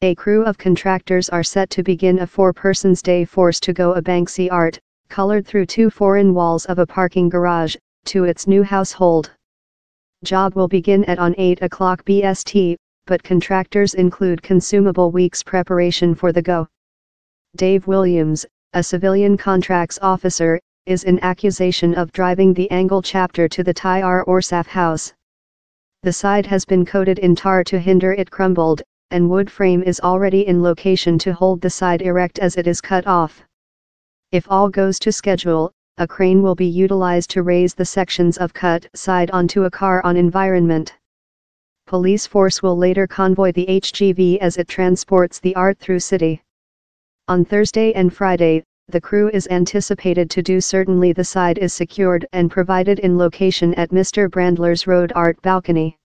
A crew of contractors are set to begin a four-persons day force to go a Banksy art, colored through two foreign walls of a parking garage, to its new household. Job will begin at on 8 o'clock BST, but contractors include consumable weeks preparation for the go. Dave Williams, a civilian contracts officer, is in accusation of driving the Angle chapter to the Ty'r Orsaf house. The side has been coated in tar to hinder it crumbled, and wood frame is already in location to hold the side erect as it is cut off. If all goes to schedule, a crane will be utilized to raise the sections of cut side onto a car on environment. Police force will later convoy the HGV as it transports the art through city. On Thursday and Friday, the crew is anticipated to do certainly the side is secured and provided in location at Mr. Brandler's Road Art Balcony.